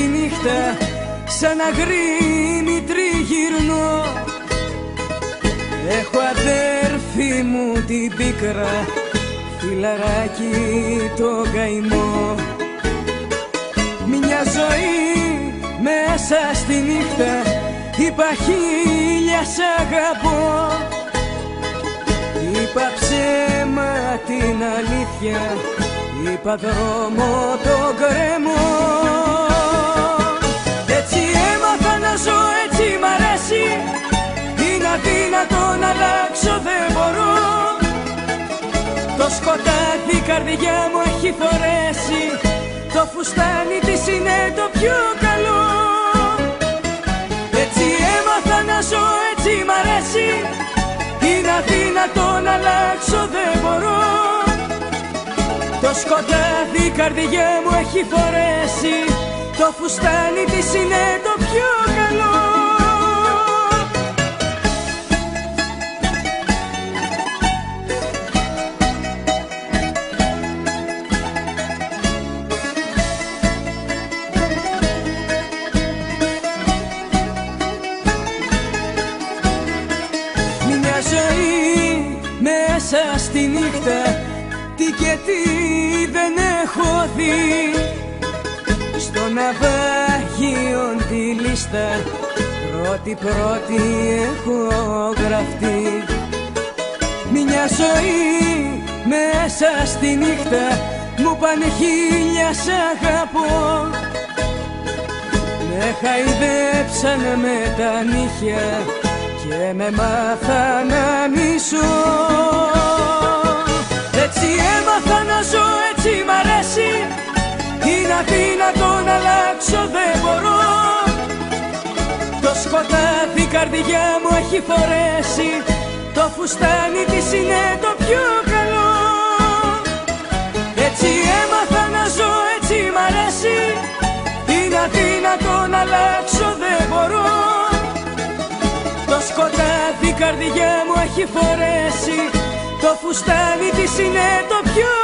νύχτα σαν αγρίμι τριγυρνώ. Έχω αδέρφη μου την πίκρα φιλαράκι το καημό. Μια ζωή μέσα στη νύχτα είπα χίλια σ' αγαπώ. Είπα ψέμα την αλήθεια Είπα δρόμο το σκοτάδι η καρδιά μου έχει φορέσει Το φουστάνι της είναι το πιο καλό. Έτσι έμαθα να ζω, έτσι μ' αρέσει. Είναι αδύνατο να αλλάξω, δεν μπορώ. Το σκοτάδι η καρδιά μου έχει φορέσει Το φουστάνι της είναι το πιο καλό ζωή μέσα στη νύχτα. Τι και τι δεν έχω δει. Στο ναυάγιο τη λίστα πρώτη πρώτη έχω γραφτεί. Μια ζωή μέσα στη νύχτα μου πάνε χίλια σ' αγαπώ. Με χαϊδέψαν με τα νύχια και με μάθα να μισώ έτσι έμαθα να ζω, έτσι μ' αρέσει. Είναι αδύνατο να αλλάξω, δεν μπορώ. Το σκοτάδι η καρδιά μου έχει φορέσει. Το φουστάνι της είναι σκοτάδι η καρδιά μου έχει φορέσει. Το φουστάνι της είναι το πιο